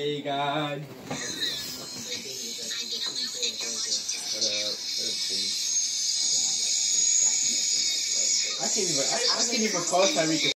Hey God. I can't even I, I can't even call Tyreek